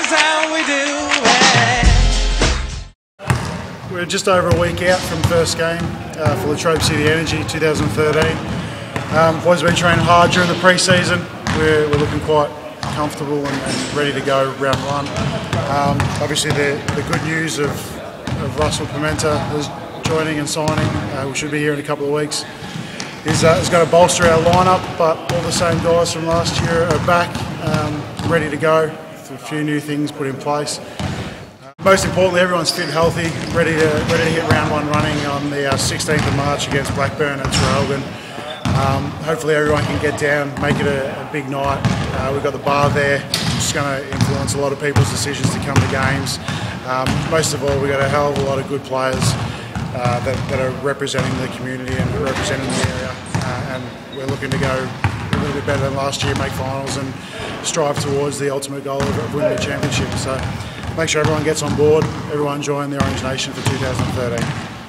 is how we do it. We're just over a week out from first game uh, for Latrobe City Energy 2013. Um, boys have been training hard during the pre-season. We're, we're looking quite comfortable and, and, ready to go round one. Um, obviously the, the good news of, of Russell Pimenta is joining and signing, uh, we should be here in a couple of weeks, is, uh, going to bolster our lineup, but all the same guys from last year are back, um, ready to go, a few new things put in place. Most importantly, everyone's fit, healthy, ready to ready to hit round one running on the uh, 16th of March against Blackburn at Traralgon. Um, hopefully everyone can get down, make it a, a big night. Uh, we've got the bar there, which is going to influence a lot of people's decisions to come to games. Um, most of all, we've got a hell of a lot of good players uh, that, that, are representing the community and representing the area. Uh, and we're looking to go bit better than last year, make finals and strive towards the ultimate goal of winning the championship. So make sure everyone gets on board, everyone join the Orange Nation for 2013.